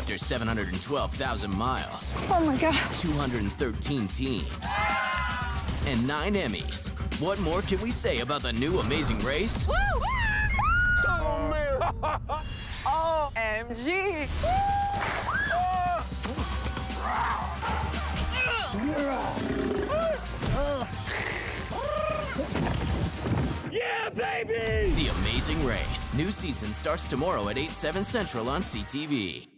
After 712,000 miles, Oh my God. 213 teams, and nine Emmys. What more can we say about the new Amazing Race? oh OMG. The Amazing Race. New season starts tomorrow at 8, 7 central on CTV.